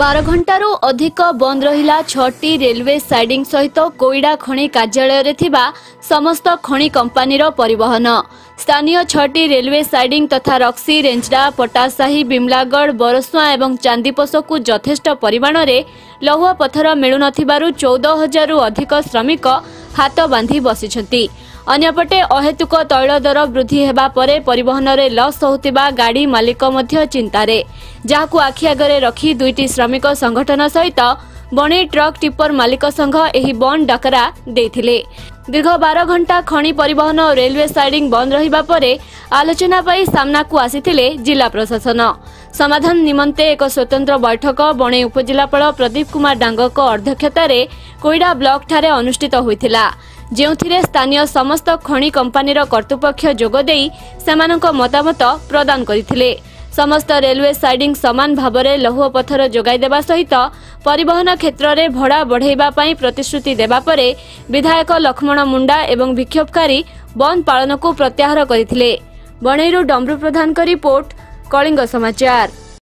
ବାର ଘଣ୍ଟାରୁ ଅଧିକ ବନ୍ଦ ରହିଲା ଛଅଟି ରେଲୱେ ସାଇଡିଂ ସହିତ କୋଇଡା ଖଣି କାର୍ଯ୍ୟାଳୟରେ ଥିବା ସମସ୍ତ ଖଣି କମ୍ପାନୀର ପରିବହନ। ସ୍ଥାନୀୟ ଛଅଟି ରେଲୱେ ସାଇଡିଂ ତଥା ରକ୍ସି ରେଞ୍ଜଡା ପଟାସାହି ବିମଲାଗଡ଼ ବରସୁଆଁ ଏବଂ ଚାନ୍ଦିପୋଷକୁ ଯଥେଷ୍ଟ ପରିମାଣରେ ଲୌହ ପଥର ମିଳୁନଥିବାରୁ ଚଉଦ ହଜାରରୁ ଅଧିକ ଶ୍ରମିକ ହାତ ବାନ୍ଧି ବସିଛନ୍ତି। ଅନ୍ୟପଟେ ଅହେତୁକ ତୈଳ ଦର ବୃଦ୍ଧି ହେବା ପରେ ପରିବହନରେ ଲସ୍ ହେଉଥିବା ଗାଡ଼ି ମାଲିକ ମଧ୍ୟ ଚିନ୍ତାରେ। ଯାହାକୁ ଆଖି ଆଗରେ ରଖି ଦୁଇଟି ଶ୍ରମିକ ସଂଗଠନ ସହିତ ବଣେଇ ଟ୍ରକ୍ ଟିପର ମାଲିକ ସଂଘ ଏହି ବନ୍ଦ ଡାକରା ଦେଇଥିଲେ। ଦୀର୍ଘ ବାର ଘଣ୍ଟା ଖଣି ପରିବହନ ଓ ରେଲୱେ ସାଇଡିଂ ବନ୍ଦ ରହିବା ପରେ ଆଲୋଚନା ପାଇଁ ସାମ୍ନାକୁ ଆସିଥିଲେ ଜିଲ୍ଲା ପ୍ରଶାସନ। ସମାଧାନ ନିମନ୍ତେ ଏକ ସ୍ୱତନ୍ତ୍ର ବୈଠକ ବଣେଇ ଉପଜିଲ୍ଲାପାଳ ପ୍ରଦୀପ କୁମାର ଡାଙ୍ଗଙ୍କ ଅଧ୍ୟକ୍ଷତାରେ କୋଇଡା ବ୍ଲକଠାରେ ଅନୁଷ୍ଠିତ ହୋଇଥିଲା। ଯେଉଁଥିରେ ସ୍ଥାନୀୟ ସମସ୍ତ ଖଣି କମ୍ପାନୀର କର୍ତ୍ତୃପକ୍ଷ ଯୋଗଦେଇ ସେମାନଙ୍କ ମତାମତ ପ୍ରଦାନ କରିଥିଲେ। ସମସ୍ତ ରେଲୱେ ସାଇଡିଂ ସମାନ ଭାବରେ ଲୌହ ପଥର ଯୋଗାଇ ଦେବା ସହିତ ପରିବହନ କ୍ଷେତ୍ରରେ ଭଡ଼ା ବଢ଼ାଇବା ପାଇଁ ପ୍ରତିଶ୍ରୁତି ଦେବା ପରେ ବିଧାୟକ ଲକ୍ଷ୍ମଣ ମୁଣ୍ଡା ଏବଂ ବିକ୍ଷୋଭକାରୀ ବନ୍ଦ ପାଳନକୁ ପ୍ରତ୍ୟାହାର କରିଥିଲେ। ବଣେଇରୁ ଡମ୍ରୁ ପ୍ରଧାନଙ୍କ ରିପୋର୍ଟ କଳିଙ୍ଗ ସମାଚାର